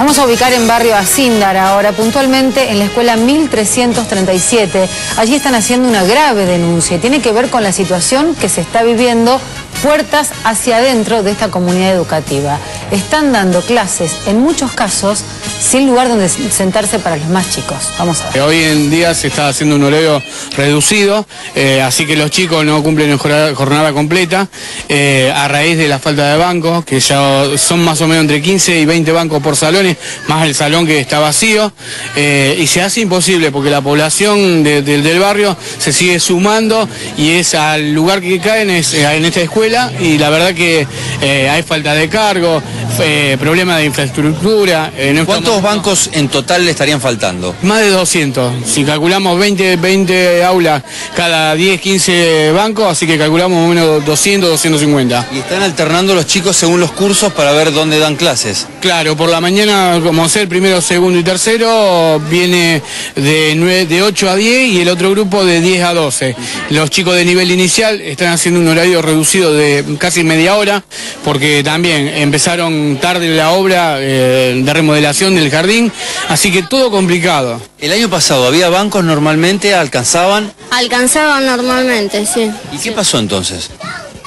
vamos a ubicar en barrio Asíndar ahora, puntualmente en la escuela 1337. Allí están haciendo una grave denuncia y tiene que ver con la situación que se está viviendo puertas hacia adentro de esta comunidad educativa. Están dando clases, en muchos casos, sin lugar donde sentarse para los más chicos. Vamos a ver. Hoy en día se está haciendo un horario reducido, eh, así que los chicos no cumplen jornada, completa eh, a raíz de la falta de bancos, que ya son más o menos entre 15 y 20 bancos por salones, más el salón que está vacío, eh, y se hace imposible porque la población de- de- del barrio se sigue sumando y es al lugar que caen eh, en esta escuela y la verdad que eh, hay falta de cargo, eh, problema de infraestructura. eh, no ¿Cuántos estamos- bancos en total le estarían faltando? más de 200. Si calculamos 20, 20 aulas cada 10, 15 bancos, así que calculamos menos 200, 250. Y están alternando los chicos según los cursos para ver dónde dan clases. Claro, por la mañana, como ser primero, segundo y tercero, viene de, 9, de 8 a 10 y el otro grupo de 10 a 12. Los chicos de nivel inicial están haciendo un horario reducido de casi media hora, porque también empezaron tarde la obra eh, de remodelación del jardín, así que todo complicado. El año pasado había bancos normalmente, alcanzaban. Alcanzaban normalmente, sí. ¿Y qué pasó entonces?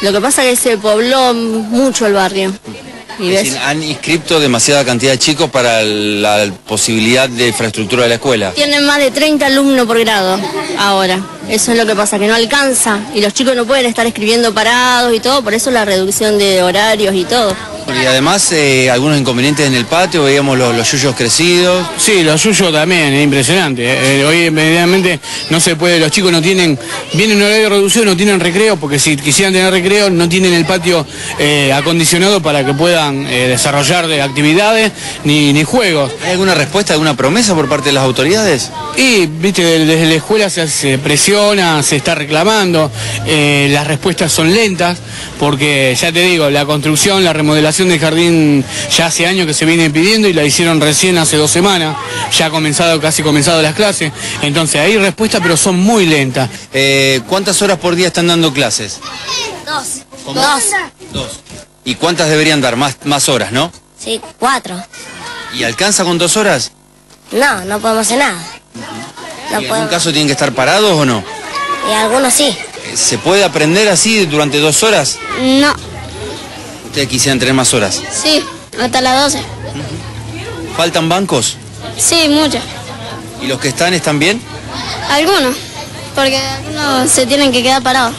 Lo que pasa es que se pobló mucho el barrio. Y Es ves, decir, han inscripto demasiada cantidad de chicos para la posibilidad de infraestructura de la escuela. tienen más de 30 alumnos por grado ahora. Eso es lo que pasa, que no alcanza. Y los chicos no pueden estar escribiendo parados y todo, por eso la reducción de horarios y todo. Y además eh, algunos inconvenientes en el patio, veíamos los, los yuyos crecidos. Sí, los suyos también, es impresionante. Eh, hoy inmediatamente no se puede, los chicos no tienen, vienen en horario reducido, no tienen recreo, porque si quisieran tener recreo no tienen el patio eh, acondicionado para que puedan eh, desarrollar de actividades ni, ni juegos. ¿Hay alguna respuesta, alguna promesa por parte de las autoridades? Y, viste, de- desde la escuela se, se se está reclamando, eh, las respuestas son lentas, porque ya te digo, la construcción, la remodelación del jardín ya hace años que se viene pidiendo y la hicieron recién hace dos semanas, ya ha comenzado, casi comenzado las clases, entonces hay respuestas pero son muy lentas. Eh, ¿Cuántas horas por día están dando clases? Dos. ¿Cómo? Dos. Dos. ¿Y cuántas deberían dar? Más, más horas, ¿no? Sí, cuatro. ¿Y alcanza con dos horas? No, no podemos hacer nada. No ¿Y en algún caso tienen que estar parados o no? Y algunos sí. Eh, ¿Se puede aprender así durante dos horas? No, Ustedes quisieran tener más horas. sí, hasta las 12. ¿Faltan bancos? Sí, muchos. ¿Y los que están están bien? Algunos, porque algunos se tienen que quedar parados.